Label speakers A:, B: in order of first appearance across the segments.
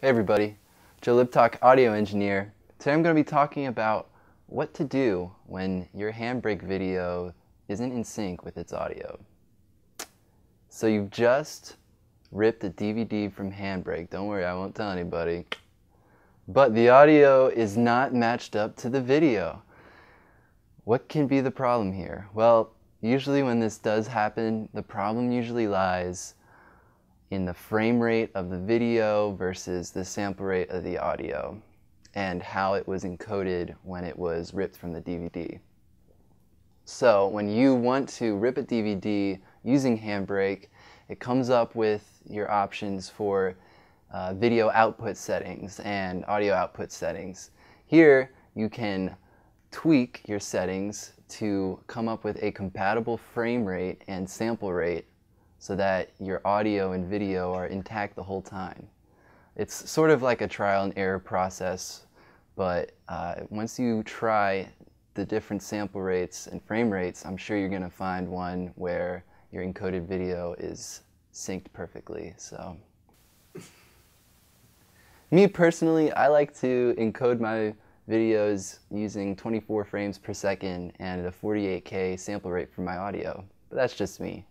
A: Hey everybody, Joe Liptock, audio engineer. Today I'm going to be talking about what to do when your HandBrake video isn't in sync with its audio. So you've just ripped a DVD from HandBrake. Don't worry, I won't tell anybody. But the audio is not matched up to the video. What can be the problem here? Well, usually when this does happen, the problem usually lies in the frame rate of the video versus the sample rate of the audio and how it was encoded when it was ripped from the DVD. So when you want to rip a DVD using HandBrake, it comes up with your options for uh, video output settings and audio output settings. Here you can tweak your settings to come up with a compatible frame rate and sample rate so that your audio and video are intact the whole time. It's sort of like a trial and error process, but uh, once you try the different sample rates and frame rates, I'm sure you're going to find one where your encoded video is synced perfectly. So, me personally, I like to encode my videos using 24 frames per second and a 48K sample rate for my audio, but that's just me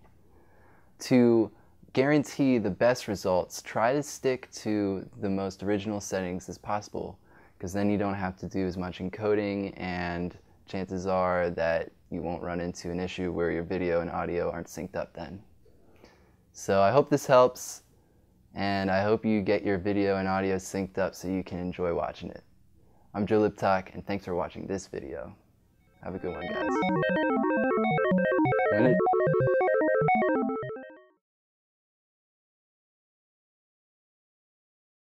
A: to guarantee the best results, try to stick to the most original settings as possible because then you don't have to do as much encoding and chances are that you won't run into an issue where your video and audio aren't synced up then. So I hope this helps and I hope you get your video and audio synced up so you can enjoy watching it. I'm Joe Liptock and thanks for watching this video. Have a good one guys.